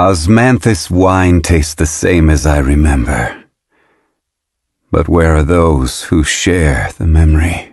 Osmanthus wine tastes the same as I remember. But where are those who share the memory?